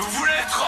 Vous voulez être